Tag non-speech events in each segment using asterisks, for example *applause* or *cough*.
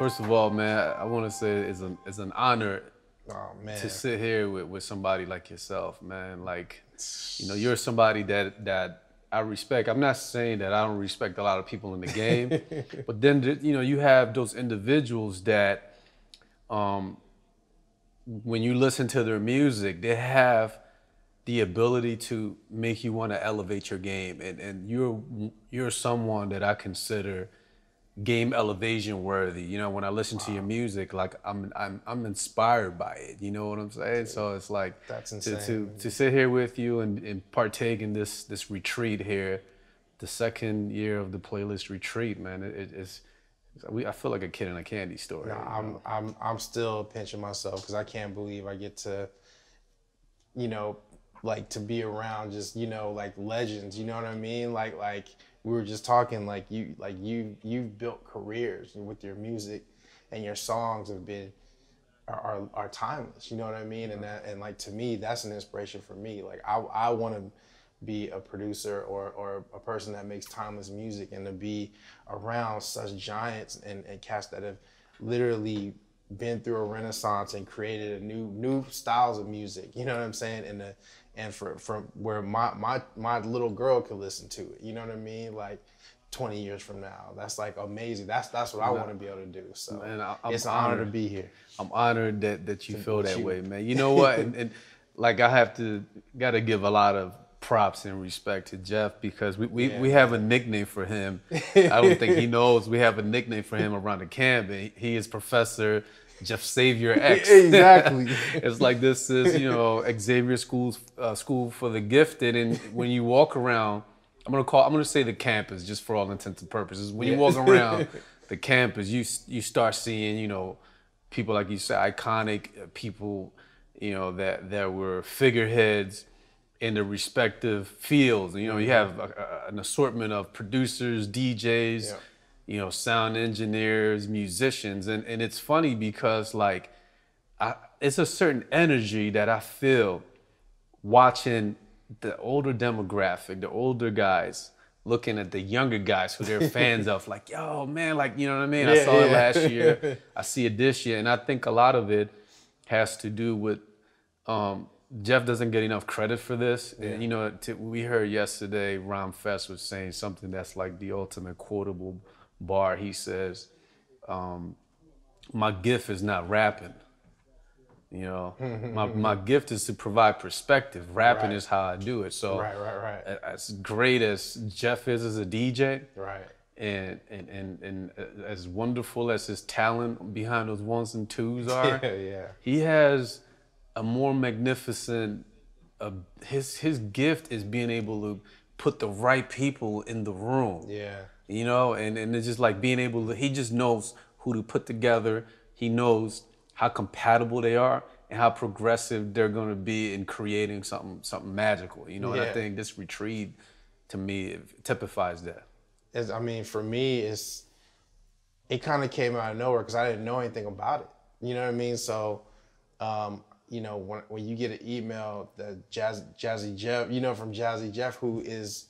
First of all, man, I want to say it's an it's an honor Oh man. to sit here with, with somebody like yourself, man. Like, you know, *sighs* you're somebody that that I respect. I'm not saying that I don't respect a lot of people in the game, *laughs* but then you know, you have those individuals that, um, when you listen to their music, they have the ability to make you want to elevate your game, and and you're you're someone that I consider game elevation worthy. You know, when I listen to your music, like I'm I'm I'm inspired by it. You know what I'm saying? So it's like That's to insane. to, to sit here with you and, and partake in this this retreat here, the second year of the playlist retreat, man. It, it- it's we, I feel like a kid in a candy store. No, I'm know? I'm I'm still pinching myself because I can't believe I get to, you know, like to be around just you know like legends. You know what I mean? Like like we were just talking like you like you you've built careers with your music, and your songs have been are, are, are timeless. You know what I mean? And that and like to me that's an inspiration for me. Like I I want to be a producer or, or a person that makes timeless music and to be around such giants and, and cats that have literally been through a renaissance and created a new new styles of music you know what i'm saying and the, and for from where my my my little girl could listen to it you know what i mean like 20 years from now that's like amazing that's that's what i want to be able to do so Man, I- it's an honor to be here I'm honored that that you feel that you. way, man. You know what? and, *laughs* and like I have to got to give a lot of props and respect to Jeff because we, we, we have a nickname for him. I don't think he *laughs* knows. We have a nickname for him around the camp. and He is Professor Jeff Xavier X. Exactly. *laughs* it's like this is you know Xavier School's uh, school for the gifted, and when you walk around, I'm gonna call I'm gonna say the campus just for all intents and purposes. When you walk around *laughs* the campus, you you start seeing you know people like you said iconic uh, people you know that that were figureheads in the respective fields. You know, you have a, a- an assortment of producers, DJs, Yeah. You know, sound engineers, musicians, and and it's funny because like, I, it's a certain energy that I feel watching the older demographic, the older guys looking at the younger guys who they're fans of, like, yo, man, like, you know what I mean? I Yeah, saw it last year. *laughs* I see it this year. And I think a lot of it has to do with um, Jeff doesn't get enough credit for this. And, you know, t- we heard yesterday Rhymefest was saying something that's like the ultimate quotable bar. He says, um, my gift is not rapping. You know, *laughs* my, my gift is to provide perspective. Rapping Right. is how I do it. So, Right, right, right. as great as Jeff is as a DJ, right and and and, and as wonderful as his talent behind those ones and twos *laughs* are, yeah yeah he has a more magnificent. Uh, his his gift is being able to put the right people in the room yeah you know and, and it's just like being able to he just knows who to put together he knows how compatible they are and how progressive they're going to be in creating something something magical you know and i think this retreat to me typifies that is I mean, for me, it's it kind of came out of nowhere because I didn't know anything about it. You know what I mean? So, um, you know, when when you get an email that Jazz, Jazzy Jeff, you know, from Jazzy Jeff, who is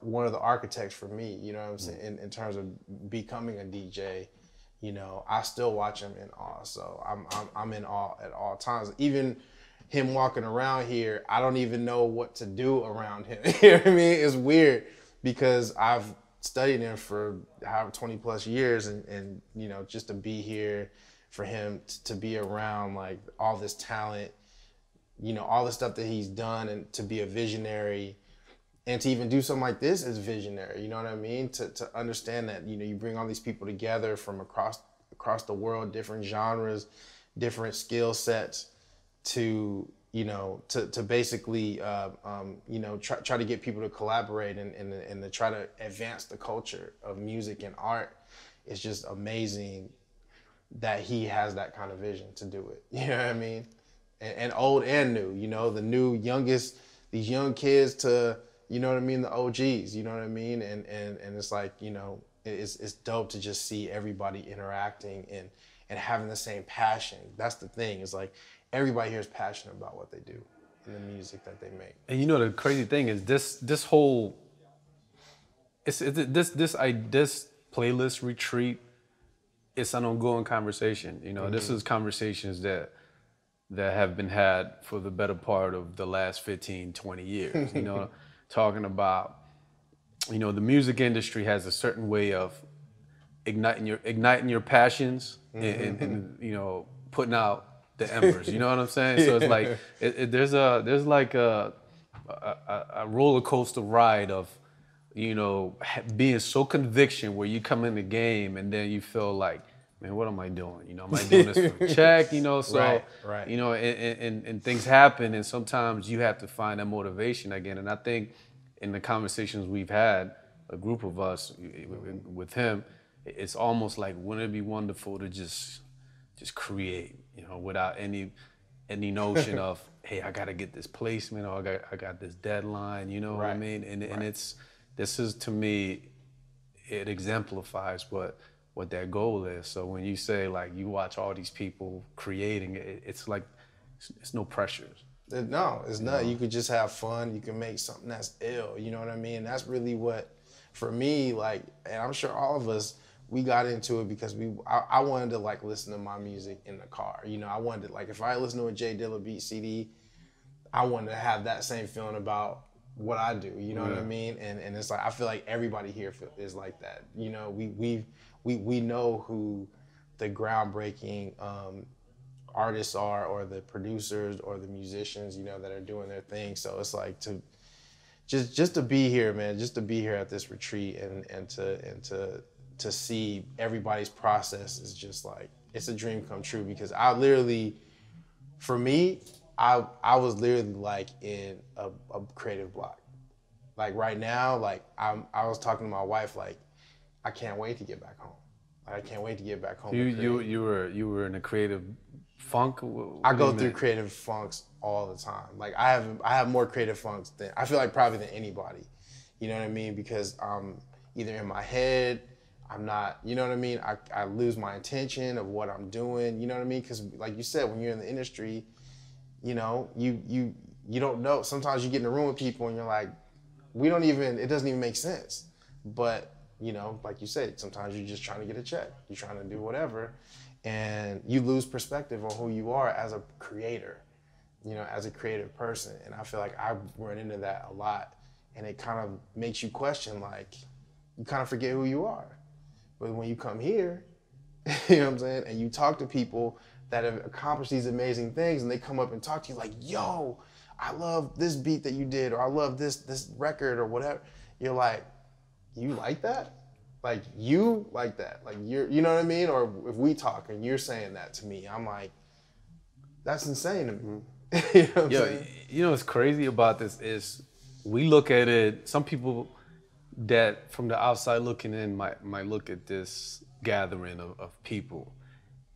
one of the architects for me. You know what I'm mm. saying? In, in terms of becoming a DJ, you know, I still watch him in awe. So I'm I'm, I'm in awe at all times. Even him walking around here, I don't even know what to do around him. *laughs* you know what I mean? It's weird because I've studied him for however 20 plus years and, and you know, just to be here for him t- to be around like all this talent, you know, all the stuff that he's done and to be a visionary and to even do something like this is visionary. You know what I mean? To to understand that you know you bring all these people together from across across the world, different genres, different skill sets, to you know to to basically uh, um, you know try try to get people to collaborate and and and to try to advance the culture of music and art. It's just amazing that he has that kind of vision to do it. *laughs* You know what I mean? And, and old and new. You know, the new youngest, these young kids to, you know what I mean, the OGs. You know what I mean? And and and it's like you know, it's it's dope to just see everybody interacting and and having the same passion. That's the thing. It's like everybody here is passionate about what they do and the music that they make. And you know the crazy thing is this this whole it's, it, this this I this playlist retreat it's an ongoing conversation. You know, mm-hmm. this is conversations that that have been had for the better part of the last 15, 20 years. You know, *laughs* talking about you know the music industry has a certain way of igniting your igniting your passions mm-hmm. and, and, and, you know putting out the embers. You know what I'm saying? So it's *laughs* like it, it, there's a there's like a, a, a roller coaster ride of you know being so conviction where you come in the game and then you feel like man, what am I doing? You know, am I *laughs* doing this for a check? You know, so right, right. you know, and, and, and things happen, and sometimes you have to find that motivation again. And I think in the conversations we've had, a group of us with him, it's almost like wouldn't it be wonderful to just just create, you know, without any any notion *laughs* of hey, I got to get this placement or I got I got this deadline. You know right. what I mean? And and it's this is to me, it exemplifies what what that goal is. So when you say like you watch all these people creating, it, it's like it's, it's no pressures. No, it's not. You could just have fun. You can make something that's ill. You know what I mean? That's really what, for me, like, and I'm sure all of us, we got into it because we. I, I wanted to like listen to my music in the car. You know, I wanted to, like if I listen to a J Dilla beat CD, I wanted to have that same feeling about what I do. You know yeah. what I mean? And and it's like I feel like everybody here is like that. You know, we we we we know who the groundbreaking um, artists are, or the producers, or the musicians, you know, that are doing their thing. So it's like to just just to be here, man, just to be here at this retreat and and to and to to see everybody's process is just like it's a dream come true because I literally, for me, I I was literally like in a, a creative block. Like right now, like I'm I was talking to my wife like I can't wait to get back home. I can't wait to get back home. You you you were you were in a creative funk. What I go through creative funks all the time. Like I have I have more creative funks than I feel like probably than anybody. You know what I mean? Because I'm either in my head, I'm not. You know what I mean? I I lose my intention of what I'm doing. You know what I mean? Because like you said, when you're in the industry, you know you you you don't know. Sometimes you get in a room with people and you're like, we don't even. It doesn't even make sense. But you know, like you said, sometimes you're just trying to get a check. You're trying to do whatever. And you lose perspective on who you are as a creator, you know, as a creative person. And I feel like I've run into that a lot. And it kind of makes you question, like, you kind of forget who you are. But when you come here, *laughs* you know what I'm saying, and you talk to people that have accomplished these amazing things and they come up and talk to you like, yo, I love this beat that you did, or I love this this record or whatever. You're like, you like that? Like you like that? Like you're, you know what I mean? Or if we talk and you're saying that to me, I'm like, that's insane to me. *laughs* you know Yo, you know what's crazy about this is we look at it. Some people that from the outside looking in might might look at this gathering of, of people,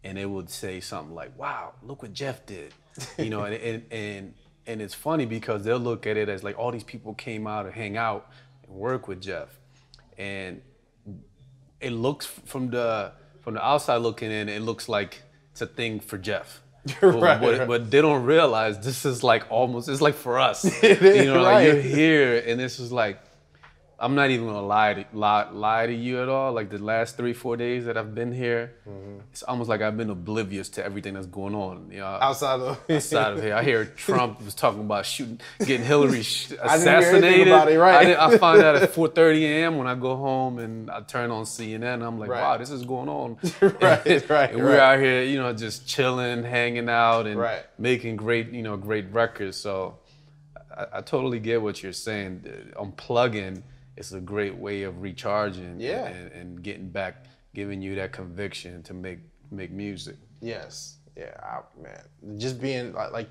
and they would say something like, "Wow, look what Jeff did," you know, and, and and and it's funny because they'll look at it as like all these people came out to hang out and work with Jeff and it looks from the from the outside looking in, it looks like it's a thing for Jeff. *laughs* right, but, right. but, they don't realize this is like almost it's like for us. *laughs* you know, right. like you're here and this is like I'm not even gonna lie to, lie, lie to you at all. Like the last three, four days that I've been here, mm-hmm. it's almost like I've been oblivious to everything that's going on. You know, outside of *laughs* outside of here, I hear Trump was talking about shooting, getting Hillary *laughs* sh- assassinated. I, it, right? I, I, find out at 4:30 a.m. when I go home and I turn on CNN. And I'm like, right. wow, this is going on. *laughs* right, and, right. And we're out here, you know, just chilling, hanging out, and making great, you know, great records. So I, I totally get what you're saying. Unplugging it's a great way of recharging yeah. and, and getting back, giving you that conviction to make make music. Yes, yeah, I, man. Just being like, like,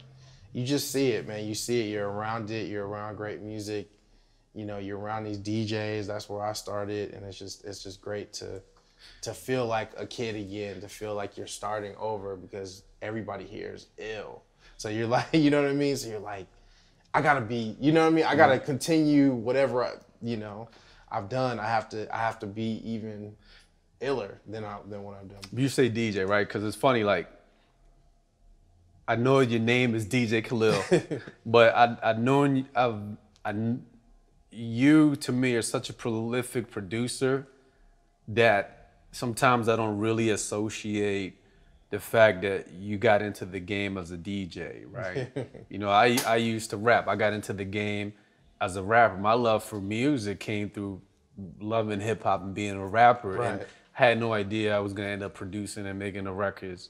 you just see it, man. You see it. You're around it. You're around great music. You know, you're around these DJs. That's where I started, and it's just it's just great to to feel like a kid again. To feel like you're starting over because everybody here is ill. So you're *laughs* like, you know what I mean. So you're like, I gotta be, you know what I mean. I gotta mm-hmm. continue whatever I, you know, I've done, I have to I have to be even iller than I than what I've done. You say DJ, right? Because it's funny, like I know your name is DJ Khalil, *laughs* but I I known I've I you to me are such a prolific producer that sometimes I don't really associate the fact that you got into the game as a DJ, right? *laughs* you know, I I used to rap. I got into the game as a rapper. My love for music came through loving hip hop and being a rapper, and had no idea I was gonna end up producing and making the records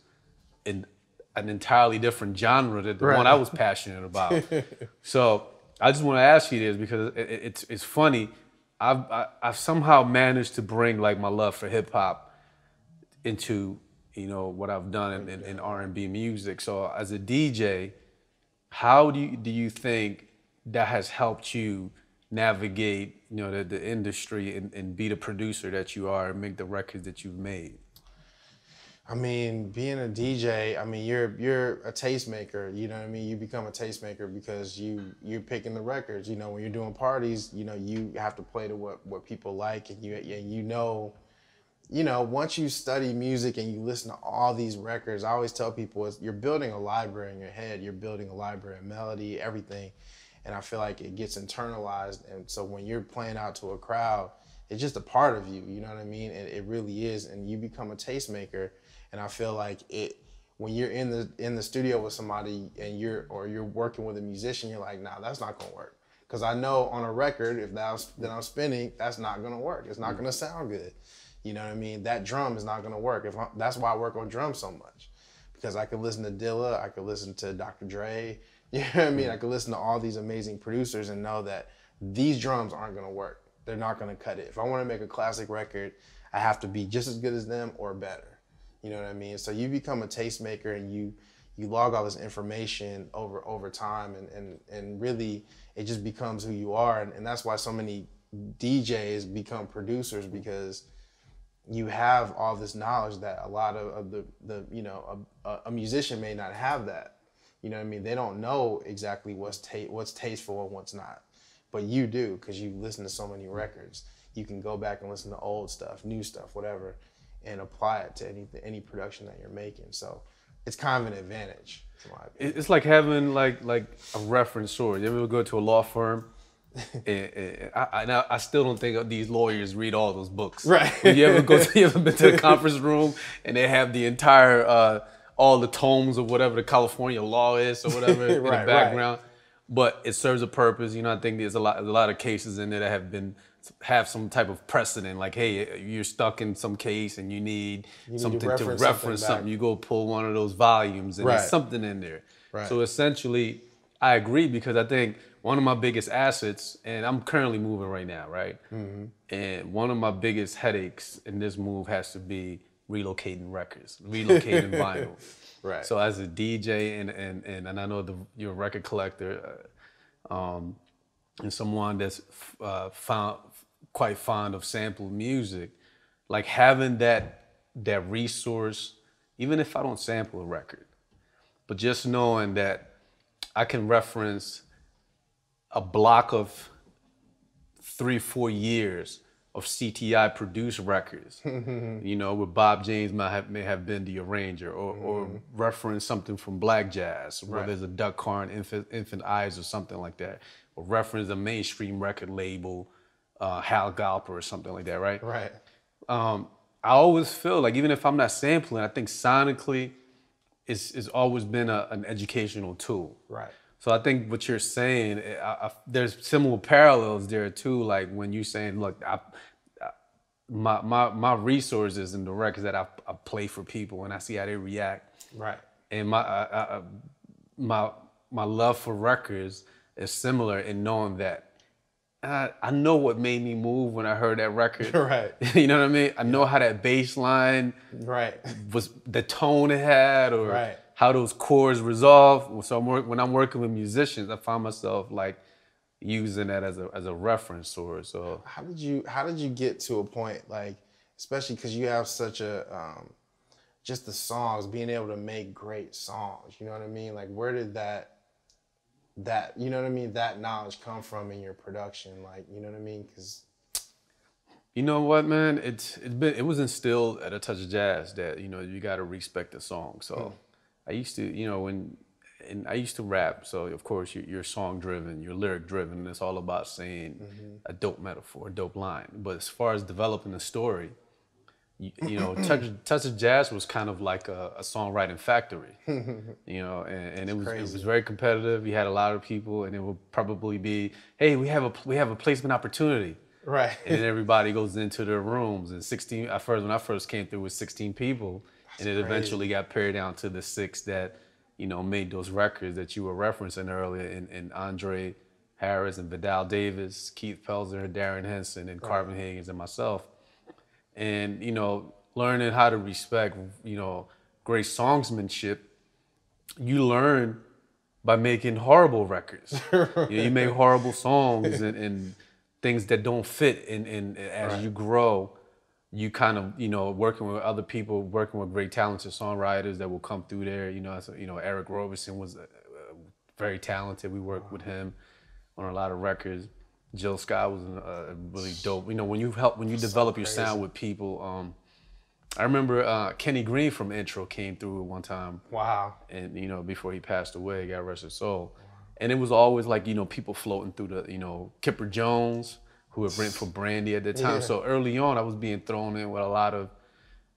in an entirely different genre than the Right. one I was passionate about. *laughs* so I just want to ask you this because it, it- it's it's funny. I've I, I've somehow managed to bring like my love for hip hop into you know what I've done in, in, in R and B music. So as a DJ, how do you, do you think that has helped you navigate you know the, the industry and, and be the producer that you are and make the records that you've made? I mean, being a DJ, I mean, you're you're a tastemaker. You know what I mean? You become a tastemaker because you you're picking the records. You know, when you're doing parties, you know, you have to play to what what people like, and you and you know, you know, once you study music and you listen to all these records, I always tell people you're building a library in your head. You're building a library of melody, everything, and I feel like it gets internalized. And so when you're playing out to a crowd, it's just a part of you. You know what I mean? And it really is. And you become a tastemaker. And I feel like it when you're in the in the studio with somebody and you're or you're working with a musician, you're like, nah, that's not gonna work. Cause I know on a record, if that's that I'm spinning, that's not gonna work. It's not mm. gonna sound good. You know what I mean? That drum is not gonna work. If I, that's why I work on drums so much, because I can listen to Dilla, I can listen to Dr. Dre. *laughs* You know what I mean? I can listen to all these amazing producers and know that these drums aren't gonna work. They're not gonna cut it. If I want to make a classic record, I have to be just as good as them or better. You know what I mean? So you become a tastemaker and you you log all this information over over time and and, and really it just becomes who you are and, and that's why so many DJs become producers mm-hmm. because you have all this knowledge that a lot of, of the, the you know a, a musician may not have that you know what I mean they don't know exactly what's ta- what's tasteful and what's not but you do because you listen to so many records you can go back and listen to old stuff new stuff whatever and apply it to any any production that you're making so it's kind of an advantage in my opinion. It's like having like like a reference source. You ever go to a law firm? *laughs* and, and I, I, I still don't think these lawyers read all those books. Right. You ever go? To, you ever been to the *laughs* conference room and they have the entire uh, all the tomes of whatever the California law is or whatever *laughs* Right, right. the background. But it serves a purpose. You know, I think there's a lot a lot of cases in there that have been have some type of precedent. Like, hey, you're stuck in some case and you need need something to reference reference, something something. You go pull one of those volumes and Right. there's something in there. Right. So essentially, I agree because I think one of my biggest assets, and I'm currently moving right now, right? Mm-hmm. And one of my biggest headaches in this move has to be relocating records, relocating *laughs* vinyl. Right. So as a DJ and and and, and I know the, you're a record collector, uh, um, and someone that's uh, found quite fond of sampled music, like having that that resource, even if I don't sample a record, but just knowing that I can reference a block of three, four years of CTI produced records, *laughs* you know, where Bob James might have, may have been the arranger, or, or reference something from Black Jazz, where Right. there's a Doug Carn, Infant, Infant Eyes, or something like that, or reference a mainstream record label, uh, Hal Galper, or something like that, right? right um, I always feel like even if I'm not sampling, I think sonically, it's, it's always been a, an educational tool. right So I think what you're saying, eh, I, I, there's similar parallels there too. Like when you're saying, look, I, my my my resources and the records that I, I play for people, and I see how they react, right and my I, I, my my love for records is similar in knowing that. I, I know what made me move when I heard that record. *laughs* Right. *laughs* you know what I mean? I know how that bass line right was the tone it had or Right. How those chords resolve. So I'm work, when I'm working with musicians, I find myself like using that as a as a reference source. So how did you how did you get to a point like especially because you have such a um, just the songs being able to make great songs you know what i mean like where did that that you know what i mean that knowledge come from in your production like you know what i mean because you know what, man? It's it's been it was instilled at a touch of jazz that you know you got to respect the song. So I used to you know when and I used to rap. So of course you're, you're song driven, you're lyric driven, and it's all about saying mm-hmm. a dope metaphor, a dope line. But as far as developing a story, you, you know, Touch, Touch of Jazz was kind of like a, a songwriting factory, *laughs* you know, and, and it was it was very competitive. You had a lot of people, and it would probably be, hey, we have a we have a placement opportunity, Right. and *laughs* everybody goes into their rooms. And 16, at first when I first came through, it was 16 people, and it eventually got pared down to the six that, you know, made those records that you were referencing earlier, and, and Andre Harris and Vidal Davis, Keith Pelzer, Darren Henson, and Carvin Haggins, and myself. And you know learning how to respect you know great songsmanship you learn by making horrible records. *laughs* You, know, you make horrible songs and, and things that don't fit and, and as you grow you kind of you know working with other people working with great talented songwriters that will come through there you know so, you know eric roberson was uh, uh, very talented we worked with him on a lot of records Jill Scott was uh, really dope. You know, when you help, when you develop your sound with people. Um, I remember uh, Kenny Greene from Intro came through one time, Wow. and you know, before he passed away, God rest his soul. And it was always like you know people floating through the you know Kipper Jones, who had written for Brandy at the time. Yeah. So early on, I was being thrown in with a lot of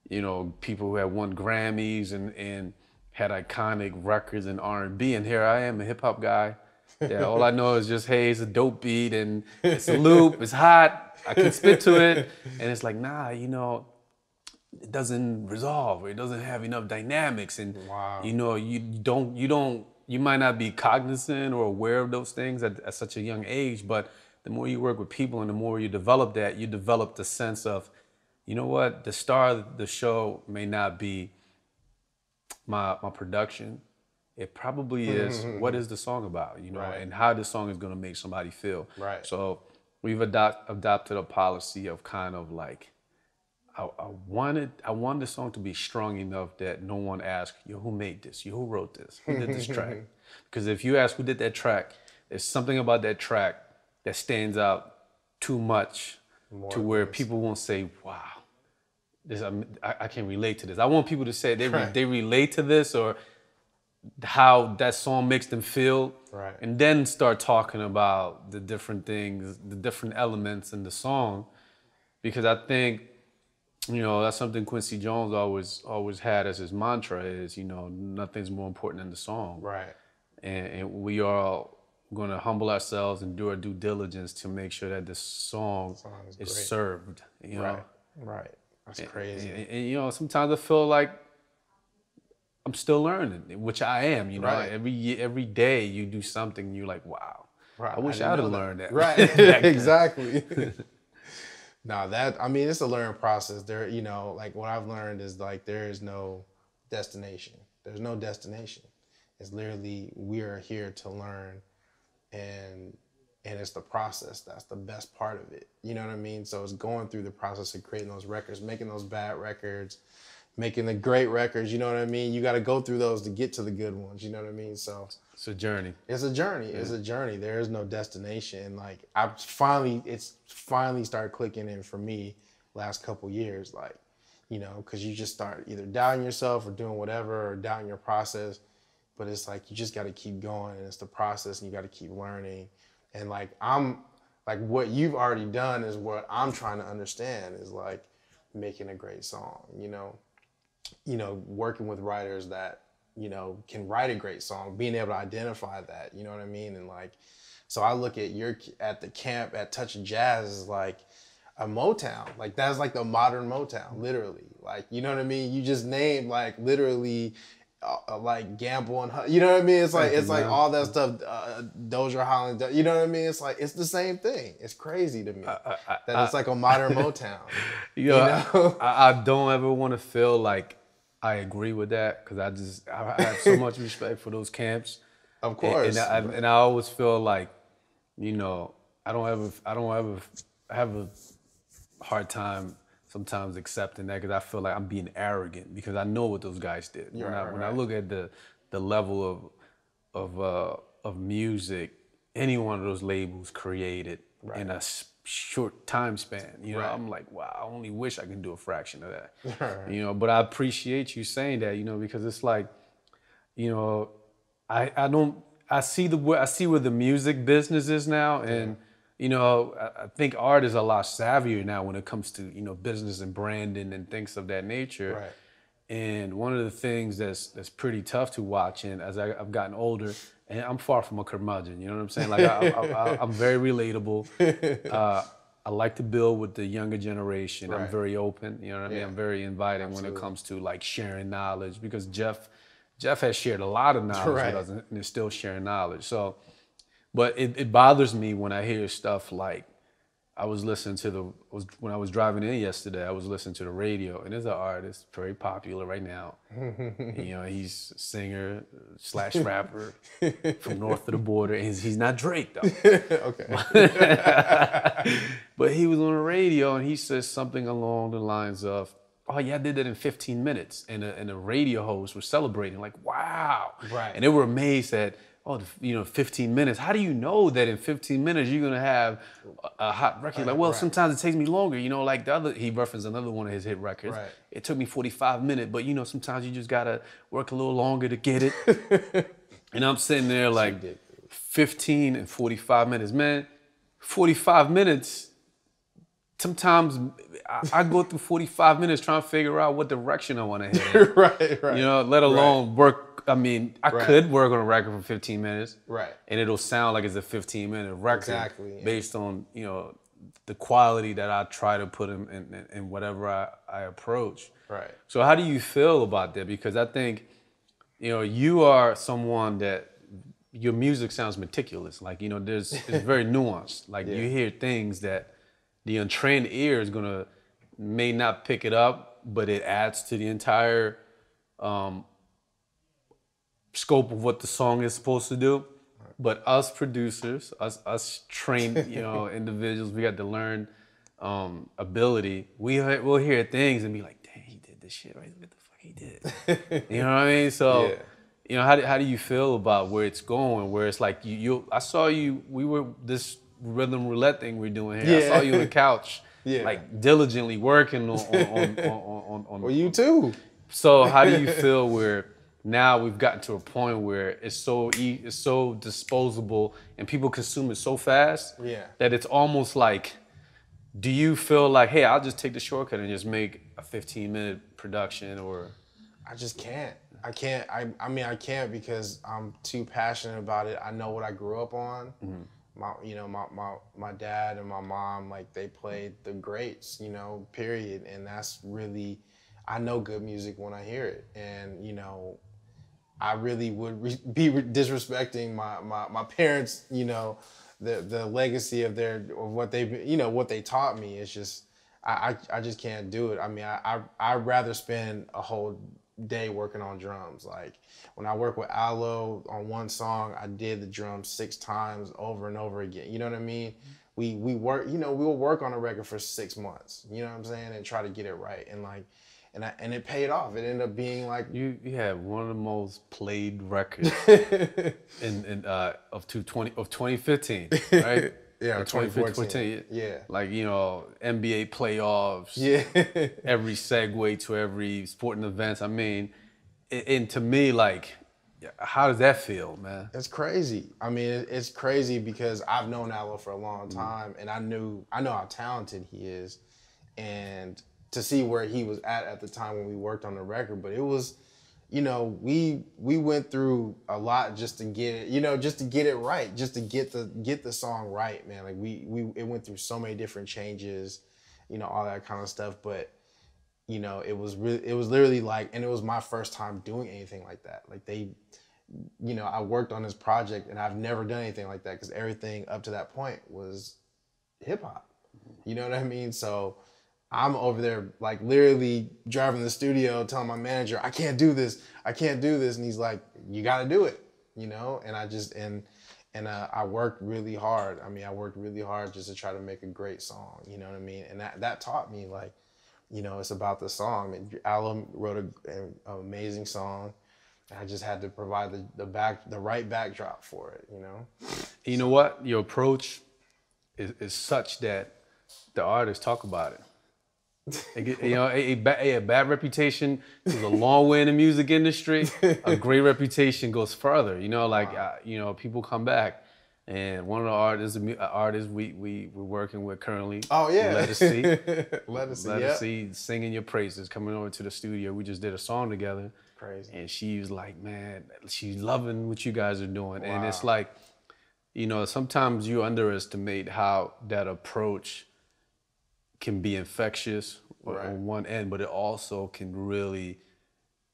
you know people who had won Grammys and and had iconic records in R and B. And here I am, a hip hop guy. Yeah, all I know is just hey, it's a dope beat and it's a loop, it's hot, I can spit to it, and it's like nah, you know, it doesn't resolve or it doesn't have enough dynamics, and Wow. you know, you don't, you don't, you might not be cognizant or aware of those things at, at such a young age, but the more you work with people and the more you develop that, you develop the sense of, you know what, the star of the show may not be my my production. It probably *laughs* is what is the song about, you know, Right. and how this song is gonna make somebody feel. Right. So we've adopt, adopted a policy of kind of like I, I wanted I wanted the song to be strong enough that no one asked, yo, who made this? Yo, who wrote this? Who did this *laughs* track? Because if you ask who did that track, there's something about that track that stands out too much to where people won't say, wow, this I'm- I, I can relate to this. I want people to say they Right. they relate to this or how that song makes them feel, Right. and then start talking about the different things, the different elements in the song, because I think you know that's something Quincy Jones always always had as his mantra is you know nothing's more important than the song, Right. and, and we are going to humble ourselves and do our due diligence to make sure that this song, is great. served. You know, Right. Right. That's crazy. and, and, you know, sometimes I feel like I'm still learning, which I am. You know, Right. every every day you do something, you're like, wow. Right. I wish didn't I'd have learned that. Right. *laughs* *laughs* exactly. *laughs* no, that I mean it's a learning process. There, you know, like what I've learned is like there is no destination. There's no destination. It's literally we are here to learn and and it's the process that's the best part of it. You know what I mean? So it's going through the process of creating those records, making those bad records, making the great records, you know what I mean? You got to go through those to get to the good ones, you know what I mean? So It's a journey. it's a journey. It's a journey. There is no destination. Like I finally, it's finally started clicking in for me last couple years. Like, you know, because you just start either doubting yourself or doing whatever or doubting your process. But it's like you just got to keep going, and it's the process, and you got to keep learning. And like I'm, like what you've already done is what I'm trying to understand is like making a great song. You know, you know, working with writers that, you know, can write a great song, being able to identify that, you know what I mean? And like, so I look at your, at the camp at Touch of Jazz is like a Motown. Like that's like the modern Motown, literally. Like, you know what I mean? You just named like literally uh, uh, like Gamble and, you know what I mean? It's like, it's like all that stuff, uh, Dozier Holland, you know what I mean? It's like, it's the same thing. It's crazy to me I, I, that it's like a modern *laughs* Motown. you know, know? I, don't ever want to feel like I agree with that because I just I, I have so much *laughs* respect for those camps. Of And- course. And, I, and I always feel like, you know, I don't ever, I don't ever have a hard time sometimes accepting that because I feel like I'm being arrogant because I know what those guys did. When I, right, when I look at the the level of of uh, of music any one of those labels created in a short time span, you know, Right. I'm like, wow, I only wish I can do a fraction of that, *laughs* you know. But I appreciate you saying that, you know, because it's like you know, I I don't I see the I see where the music business is now, and you know, I, think art is a lot savvier now when it comes to you know business and branding and things of that nature. Right. And one of the things that's that's pretty tough to watch, and as I, I've gotten older, and I'm far from a curmudgeon, you know what I'm saying? Like I, I'm very relatable. *laughs* Uh, I like to build with the younger generation. Right. I'm very open, you know what I mean? Yeah. I'm very inviting when it comes to like sharing knowledge because Jeff Jeff has shared a lot of knowledge Right. with us and is still sharing knowledge. So, but it, it bothers me when I hear stuff like I was listening to the was when I was driving in yesterday. I was listening to the radio, and there's an artist very popular right now. *laughs* you know, he's a singer slash rapper from north of the border. And he's, he's not Drake though, *laughs* okay. *laughs* but he was on the radio and he says something along the lines of, "Oh yeah, I did that in 15 minutes," and the, and the radio hosts were celebrating like, "Wow!" Right. And they were amazed that. Oh, you know, 15 minutes. How do you know that in 15 minutes you're gonna have a, hot record? Like, well, right. sometimes it takes me longer. You know, like the other, he referenced another one of his hit records. Right. It took me 45 minutes, but you know, sometimes you just gotta work a little longer to get it. *laughs* and I'm sitting there like 15 and 45 minutes, man. 45 minutes. Sometimes I, I go through 45 minutes trying to figure out what direction I want to hit. right, right. You know, let alone work. I mean, I Right. could work on a record for 15 minutes, Right. And it'll sound like it's a 15 minute record, Exactly, yeah. based on you know the quality that I try to put in in, in whatever I, I approach. Right. So how do you feel about that? Because I think, you know, you are someone that your music sounds meticulous. Like you know, there's it's *laughs* very nuanced. Like you hear things that the untrained ear is gonna may not pick it up, but it adds to the entire um, scope of what the song is supposed to do. But us producers, us us trained, you know, *laughs* individuals, we got to learn um, ability. We we'll hear things and be like, "Dang, he did this shit right? What the fuck he did?" *laughs* you know what I mean? So, Yeah. you know, how do, how do you feel about where it's going? Where it's like you, you I saw you. We were this rhythm roulette thing we're doing here. I saw you on the couch, *laughs* Yeah. like diligently working on on on on, on, on, Well, you too. so how do you feel where now we've gotten to a point where it's so e- it's so disposable and people consume it so fast Yeah. that it's almost like do you feel like hey I'll just take the shortcut and just make a 15 minute production or I just can't. I can't. I, I mean, I can't because I'm too passionate about it. I know what I grew up on. Mm-hmm. My, you know, my, my, my dad and my mom, like they played the greats, you know, period. And that's really, I know good music when I hear it. And, you know, I really would re- *laughs* be re- disrespecting my, my, my parents, you know, the, the legacy of their, of what they've you know, what they taught me. It's just, I, I, I just can't do it. I mean, I, I, I'd rather spend a whole day working on drums. Like when I work with Aloe on one song, I did the drums six times over and over again. You know what I mean? We, we work, you know, we'll work on a record for six months, you know what I'm saying? And try to get it right. And like, and I, and it paid off. It ended up being like you you have one of the most played records *laughs* in, in uh of 220 of 2015 *laughs* right Yeah, Or 2014. Yeah. like you know NBA playoffs Yeah. *laughs* every segue to every sporting events. I mean, and to me, like, how does that feel, man? It's crazy. I mean, it's crazy because I've known Aloe for a long Mm-hmm. time, and I knew I know how talented he is, and to see where he was at at the time when we worked on the record. But it was, you know, we we went through a lot just to get it, you know, just to get it right, just to get the get the song right, man. Like we we it went through so many different changes, you know, all that kind of stuff. But you know, it was really it was literally like, and it was my first time doing anything like that. Like they you know, I worked on this project and I've never done anything like that because everything up to that point was hip hop. You know what I mean? So I'm over there like literally driving the studio, telling my manager, I can't do this, I can't do this, and he's like, you got to do it, you know. And I just and and uh, I worked really hard. I mean, I worked really hard just to try to make a great song. You know what I mean? And that that taught me like, you know, it's about the song. And Aloe wrote a, an amazing song. I just had to provide the, the back the right backdrop for it, you know. You know what? Your approach is, is such that the artists talk about it. You know, a, a, ba- a bad reputation goes a long way in the music industry. A *laughs* great reputation goes further. You know, like uh, you know, people come back. And one of the artists, mu- uh, artists we we we're working with currently. Oh yeah. Ledisi. *laughs* Ledisi. Let yeah. us see singing your praises coming over to the studio. We just did a song together. Crazy. And she was like, man, she's loving what you guys are doing. And it's like, you know, sometimes you underestimate how that approach can be infectious on- Right. on one end, but it also can really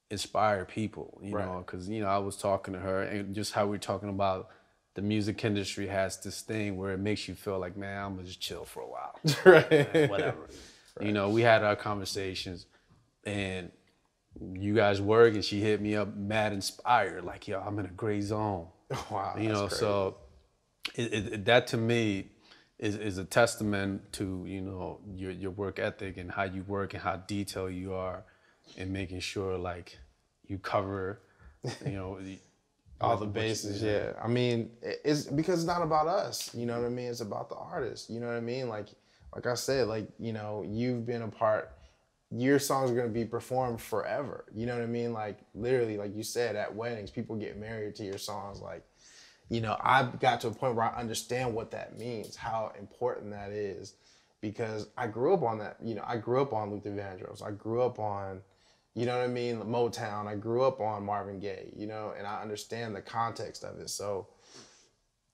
inspire people, you Right. know, because, you know, I was talking to her and just how we're talking about the music industry has this thing where it makes you feel like, man, I'm gonna just chill for a while *laughs* right. *laughs* whatever. You know, we had our conversations, and you guys work, and she hit me up, mad inspired, like, yo, I'm in a great zone. *laughs* Wow. you know, crazy. so it, it- that to me is, is a testament to you know your your work ethic and how you work and how detailed you are, in making sure like you cover, you know. *laughs* all the bases yeah. I mean it's because it's not about us you know what i mean? It's about the artist you know what i mean? Like like i said like you know you've been a part your songs are going to be performed forever you know what i mean? Like literally like you said at weddings people get married to your songs like you know I've got to a point where i understand what that means how important that is because i grew up on that you know i grew up on luther vandross i grew up on you know what I mean? Motown. I grew up on Marvin Gaye, you know, and I understand the context of it. So,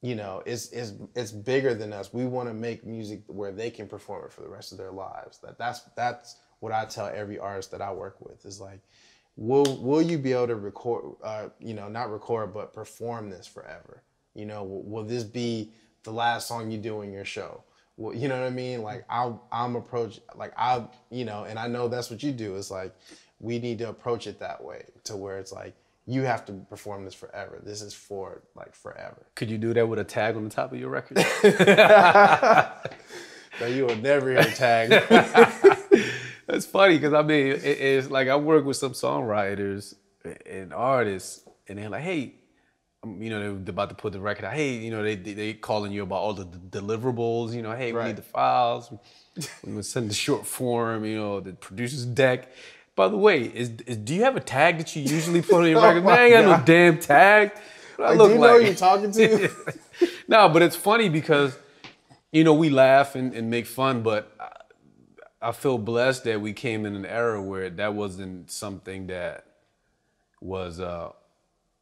you know, it's it's it's bigger than us. We want to make music where they can perform it for the rest of their lives. That that's that's what I tell every artist that I work with is like, will will you be able to record? Uh, you know, not record, but perform this forever. You know, will, this be the last song you do in your show? Well, you know what I mean? Like I, I'm approach like I, you know, and I know that's what you do. It's like we need to approach it that way to where it's like you have to perform this forever. This is for like forever. Could you do that with a tag on the top of your record? *laughs* So you will never hear a tag. *laughs* That's funny because I mean, it, it's like I work with some songwriters and artists, and they're like, "Hey, you know, they're about to put the record out. Hey, you know, they they, they calling you about all the d- deliverables. You know, hey, we need the files. We gonna send the short form. You know, the producer's deck. By the way, is, is do you have a tag that you usually put on your *laughs* record? Man, I ain't got no damn tag. What I Like, look do you know who you're talking to? *laughs* no, but it's funny because, you know, we laugh and, and make fun, but I, I feel blessed that we came in an era where that wasn't something that was uh,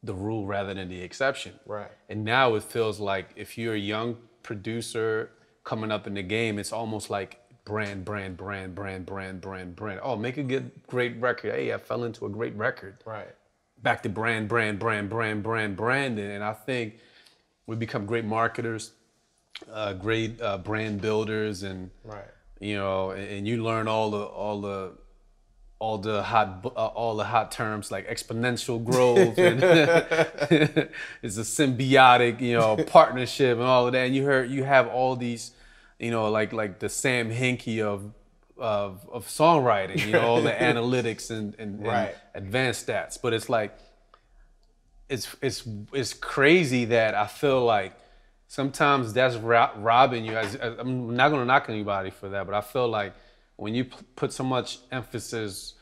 the rule rather than the exception. Right. And now it feels like if you're a young producer coming up in the game, it's almost like brand, brand, brand, brand, brand, brand, brand. Oh, make a good, great record. Hey, I fell into a great record right. back to brand, brand, brand, brand, brand, branding. And I think we become great marketers, uh, great uh, brand builders, and Right. you know, and, and you learn all the all the all the hot uh, all the hot terms like exponential growth and *laughs* it's a symbiotic you know *laughs* partnership and all of that. And you heard you have all these you know like like the Sam Hinkie of of of songwriting you know all the *laughs* analytics and, and, and advanced stats. But it's like it's it's it's crazy that I feel like sometimes that's ro- robbing you. As, as- I'm not gonna knock anybody for that, but I feel like when you p- put so much emphasis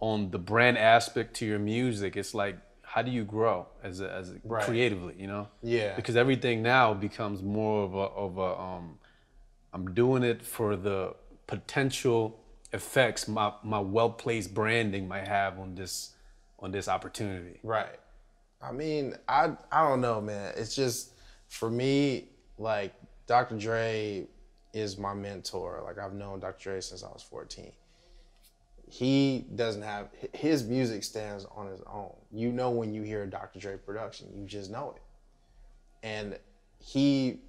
on the brand aspect to your music, it's like how do you grow as a, as a, Right. creatively, you know? Yeah. Because everything now becomes more of a of a um, I'm doing it for the potential effects my my well placed branding might have on this on this opportunity. Right. I mean, I I don't know, man. It's just for me, like Dr. Dre is my mentor. Like I've known Dr. Dre since I was 14. He doesn't have his music stands on his own. You know when you hear a Dr. Dre production, you just know it. And he,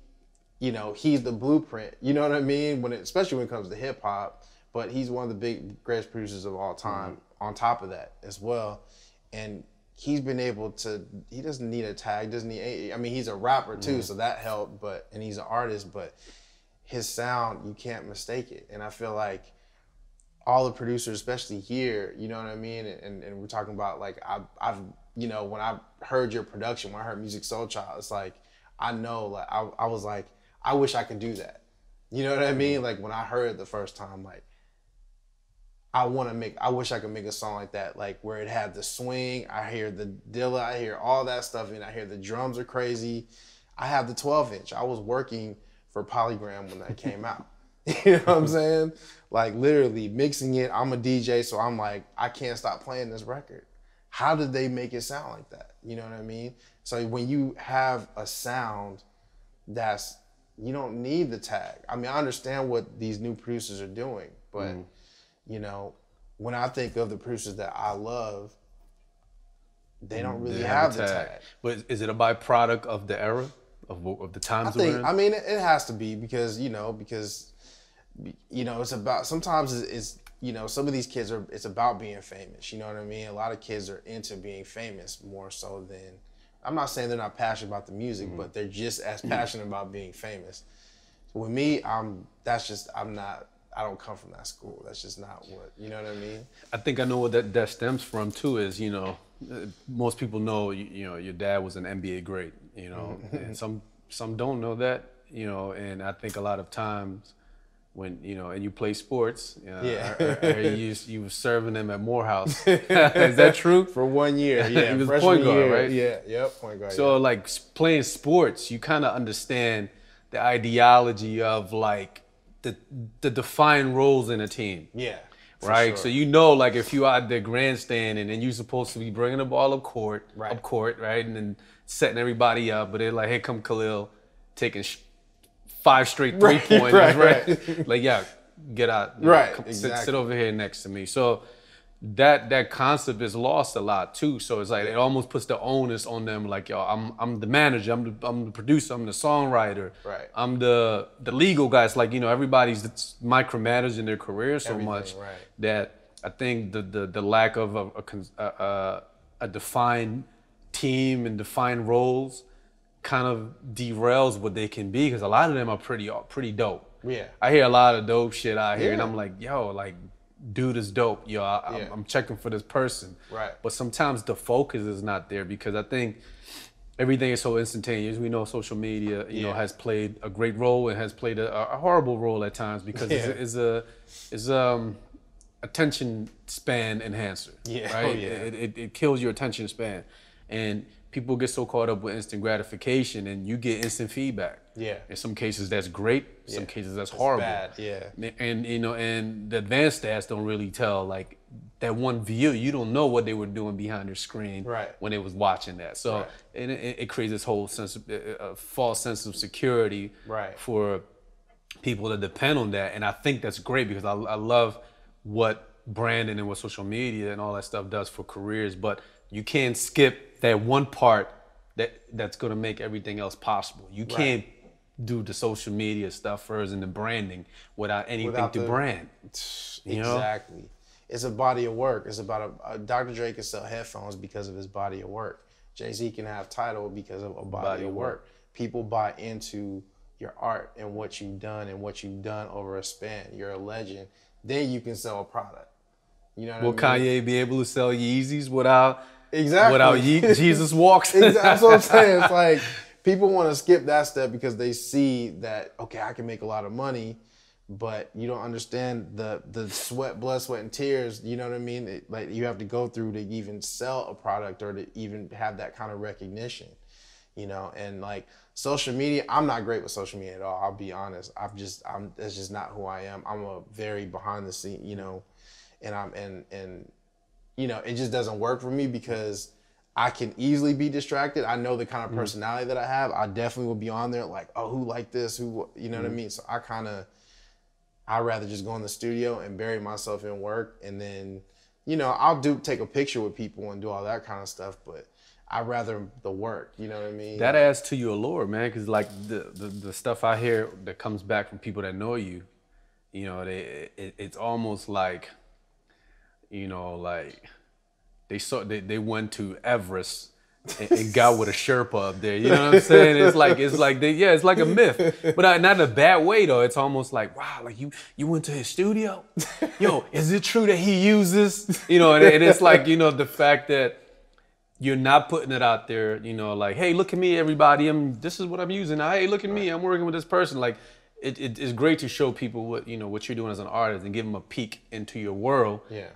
you know, he's the blueprint. You know what I mean? When it, especially when it comes to hip hop, but he's one of the big greatest producers of all time. Mm-hmm. On top of that as well, and he's been able to. He doesn't need a tag. Doesn't need. I mean, he's a rapper too, mm-hmm. so that helped. But and he's an artist, but his sound you can't mistake it. And I feel like all the producers, especially here, you know what I mean? And, and we're talking about like I've, I've, you know, when I heard your production, when I heard Musiq Soulchild, it's like I know, like I, I was like, I wish I could do that. You know what I mean? Mm-hmm. Like when I heard it the first time, like I want to make, I wish I could make a song like that, like where it had the swing. I hear the Dilla, I hear all that stuff, and I hear the drums are crazy. I have the 12 inch. I was working for Polygram when that came out. *laughs* you know what I'm saying? Like literally mixing it. I'm a DJ, so I'm like, I can't stop playing this record. How did they make it sound like that? You know what I mean? So when you have a sound that's you don't need the tag. I mean, I understand what these new producers are doing, but mm. you know, when I think of the producers that I love, they don't really they have, have the tag. tag. But is it a byproduct of the era of, of the times? I think. I mean, it, has to be because you know because you know it's about sometimes it's, it's you know some of these kids are it's about being famous. You know what I mean? A lot of kids are into being famous more so than. I'm not saying they're not passionate about the music, mm-hmm. but they're just as passionate about being famous. So with me, I'm that's just I'm not I don't come from that school. That's just not what you know what I mean. I think I know what that, that stems from too. Is you know, most people know you, you know your dad was an NBA great. You know, mm-hmm. and some some don't know that. You know, and I think a lot of times when you know and you play sports, you know, yeah, or, or you you were serving them at Morehouse. *laughs* Is that true? For one year, *laughs* yeah, he was point guard, year, right? Yeah, yep, point guard. So yeah. like playing sports, you kind of understand the ideology of like the the defined roles in a team. Yeah. Right. Sure. So you know, like if you out there grandstanding and you're supposed to be bringing the ball up court, right. up court, right, and then setting everybody up, but they're like, "Here come Khalil, taking sh- five straight three right. pointers, right, right? *laughs* like, yeah, get out, right? Come, exactly. sit, sit over here next to me. So that that concept is lost a lot too. So it's like it almost puts the onus on them. Like yo, I'm I'm the manager, I'm the I'm the producer, I'm the songwriter, right? I'm the the legal guy. It's like you know everybody's micromanaging their career so Everything, much right. that I think the the the lack of a a, a a, defined team and defined roles kind of derails what they can be because a lot of them are pretty pretty dope. Yeah, I hear a lot of dope shit out here, yeah. and I'm like, yo, like dude is dope. Yo, I, yeah. I'm checking for this person. Right. But sometimes the focus is not there because I think everything is so instantaneous. We know social media, you yeah. know, has played a great role and has played a, a horrible role at times because yeah. it's, it's, a it's um attention span enhancer. Yeah. *laughs* Right. Oh, yeah. It, it, it kills your attention span, and people get so caught up with instant gratification and you get instant feedback. Yeah. In some cases that's great, in some cases that's horrible. Bad, yeah. And you know, and the advanced stats don't really tell like that one view, you don't know what they were doing behind their screen right. when they was watching that. So right. it, it, creates this whole sense of a false sense of security right. for people that depend on that. And I think that's great because I, I love what branding and what social media and all that stuff does for careers, but you can't skip that one part that that's going to make everything else possible. You right. can't do the social media stuff first and the branding without anything without to the, brand. exactly. Know? It's a body of work. It's about a, a, Dr. Dre can sell headphones because of his body of work. Jay Z can have Tidal because of a body, body of work. work. People buy into your art and what you've done and what you've done over a span. You're a legend. Then you can sell a product. You know Will I mean? Will Kanye be able to sell Yeezys without Exactly. Without Ye- Jesus walks. *laughs* exactly. That's what I'm saying. It's *laughs* like people want to skip that step because they see that okay, I can make a lot of money, but you don't understand the the sweat, blood, sweat, and tears. You know what I mean? It, like you have to go through to even sell a product or to even have that kind of recognition. You know, and like social media, I'm not great with social media at all. I'll be honest. I've just I'm that's just not who I am. I'm a very behind the scene. You know, and I'm and and you know, it just doesn't work for me because I can easily be distracted. I know the kind of mm. personality mm. that I have. I definitely will be on there like, oh, who like this? Who, you know mm. what I mm. mean? So I kind of, I'd rather just go in the studio and bury myself in work, and then, you know, I'll do take a picture with people and do all that kind of stuff, but. I'd rather the work, you know what I mean? That adds to your allure, man. Because like the, the, the stuff I hear that comes back from people that know you, you know, they it, it's almost like you know, like they saw they, they went to Everest and, and got with a Sherpa up there. You know what I'm *laughs* saying? It's like it's like they yeah, it's like a myth, but not in a bad way though. It's almost like wow, like you you went to his studio. Yo, is it true that he uses? You know, and, and it's like you know the fact that you're not putting it out there. You know, like hey, look at me, everybody. I'm this is what I'm using. Hey, look at me. I'm working with this person. Like it, it, it's great to show people what you know what you're doing as an artist and give them a peek into your world. Yeah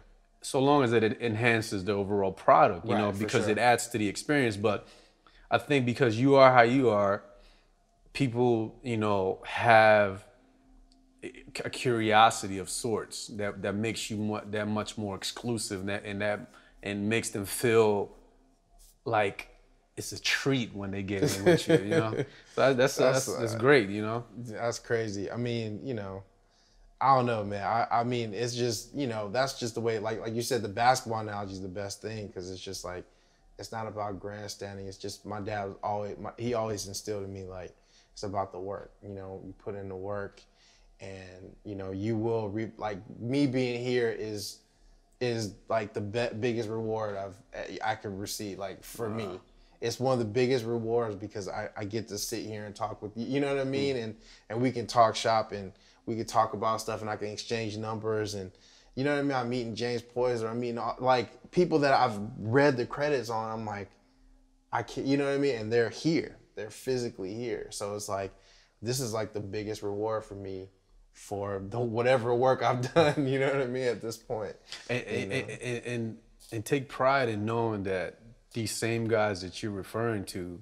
so long as it enhances the overall product, you right, know, because sure. it adds to the experience. But I think because you are how you are, people, you know, have a curiosity of sorts that, that makes you mu- that much more exclusive and that, and that and makes them feel like it's a treat when they get in with you, you know. *laughs* So that- that's that's, That's, that's, uh, great, you know. That's crazy. I mean, you know, I don't know, man. I, I mean, it's just, you know, that's just the way, like like you said, the basketball analogy is the best thing because it's just like, it's not about grandstanding. It's just my dad was always, my, he always instilled in me like, it's about the work. You know, you put in the work, and you know, you will reap. Like me being here is, is like the be- biggest reward I've I could receive. Like for me, it's one of the biggest rewards because I, I get to sit here and talk with you. You know what I hmm. mean? And and we can talk shop and we could talk about stuff and I can exchange numbers and you know what I mean. I'm meeting James Poyser. I'm meeting all, like people that I've read the credits on. I'm like, I can't. You know what I mean? And they're here. They're physically here. So it's like this is like the biggest reward for me for the whatever work I've *laughs* done. You know what I mean? At this point. and, and, and, and and take pride in knowing that these same guys that you're referring to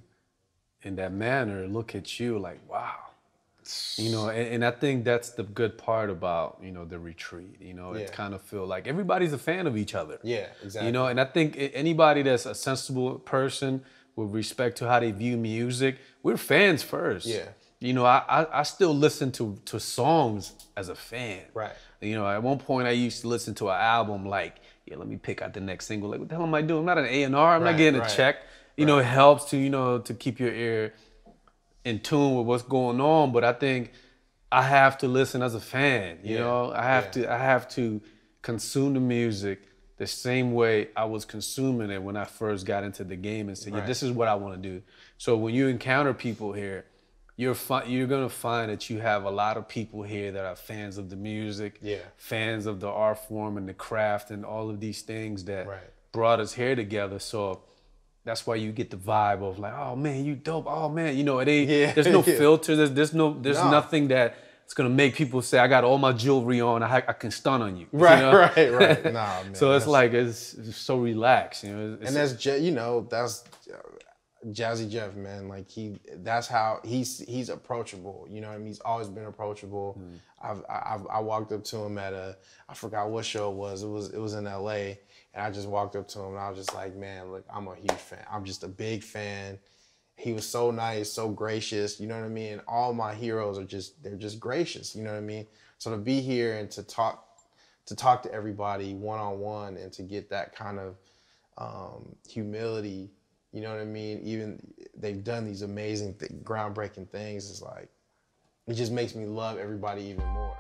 in that manner look at you like wow you know and, and i think that's the good part about you know the retreat you know it kind of feel like everybody's a fan of each other Yeah, exactly. you know and i think anybody that's a sensible person with respect to how they view music we're fans first Yeah. you know i i, I still listen to to songs as a fan Right. you know, at one point I used to listen to an album like, yeah, let me pick out the next single. Like, what the hell am I doing? I'm not an A and R. I'm Right, not getting a check. You know, it helps to you know to keep your ear in tune with what's going on. But I think I have to listen as a fan. You Yeah, know, I have yeah. to I have to consume the music the same way I was consuming it when I first got into the game and said, yeah, this is what I want to do. So when you encounter people here, you're fi- you're gonna find that you have a lot of people here that are fans of the music, Yeah. fans of the art form and the craft and all of these things that Right. brought us here together. So that's why you get the vibe of like, oh man, you dope. Oh man, you know, it ain't. Yeah, There's no *laughs* yeah. filter. There's, there's no. There's No. nothing that it's gonna make people say, I got all my jewelry on. I, I can stun on you. you Right, know? right, right. *laughs* Nah, man. so it's like it's, it's so relaxed. You know, it's, and that's you know that's uh, Jazzy Jeff, man. Like he, that's how he's he's approachable. You know, what I mean, he's always been approachable. I've, I've I walked up to him at a I forgot what show it was. It was it was in L.A. and I just walked up to him and I was just like, man, look, I'm a huge fan. I'm just a big fan. He was so nice, so gracious. You know what I mean? All my heroes are just they're just gracious. You know what I mean? So to be here and to talk to talk to everybody one on one and to get that kind of um, humility. You know what I mean? Even they've done these amazing, th- groundbreaking things. It's like it just makes me love everybody even more.